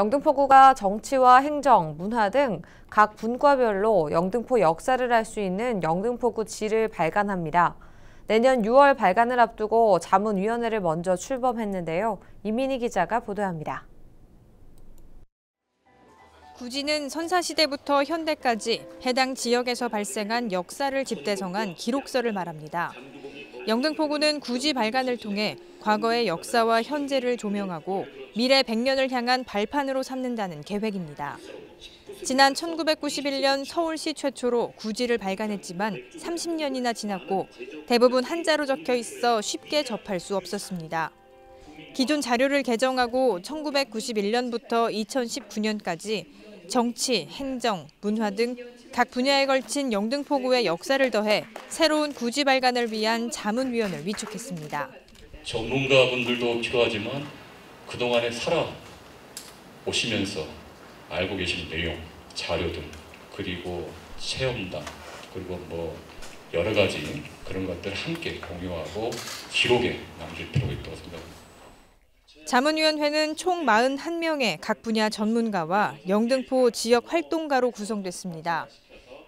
영등포구가 정치와 행정, 문화 등 각 분과별로 영등포 역사를 알 수 있는 영등포구 지를 발간합니다. 내년 6월 발간을 앞두고 자문위원회를 먼저 출범했는데요. 이민희 기자가 보도합니다. 구지는 선사시대부터 현대까지 해당 지역에서 발생한 역사를 집대성한 기록서를 말합니다. 영등포구는 구지 발간을 통해 과거의 역사와 현재를 조명하고 미래 100년을 향한 발판으로 삼는다는 계획입니다. 지난 1991년 서울시 최초로 구지를 발간했지만 30년이나 지났고 대부분 한자로 적혀 있어 쉽게 접할 수 없었습니다. 기존 자료를 개정하고 1991년부터 2019년까지 정치, 행정, 문화 등 각 분야에 걸친 영등포구의 역사를 더해 새로운 구지 발간을 위한 자문위원을 위촉했습니다. 전문가분들도 필요하지만 그동안에 살아 오시면서 알고 계신 내용, 자료 등 그리고 체험담 그리고 뭐 여러 가지 그런 것들 함께 공유하고 기록에 남길 필요가 있다고 생각합니다. 자문위원회는 총 41명의 각 분야 전문가와 영등포 지역 활동가로 구성됐습니다.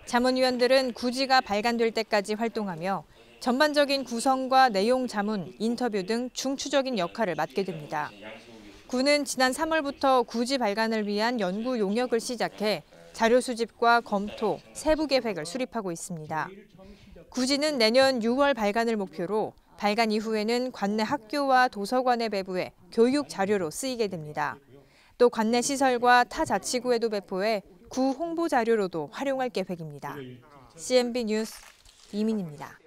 자문위원들은 구지가 발간될 때까지 활동하며 전반적인 구성과 내용 자문, 인터뷰 등 중추적인 역할을 맡게 됩니다. 구는 지난 3월부터 구지 발간을 위한 연구 용역을 시작해 자료 수집과 검토, 세부 계획을 수립하고 있습니다. 구지는 내년 6월 발간을 목표로 발간 이후에는 관내 학교와 도서관에 배부해 교육 자료로 쓰이게 됩니다. 또 관내 시설과 타 자치구에도 배포해 구 홍보 자료로도 활용할 계획입니다. CNB 뉴스 이민입니다.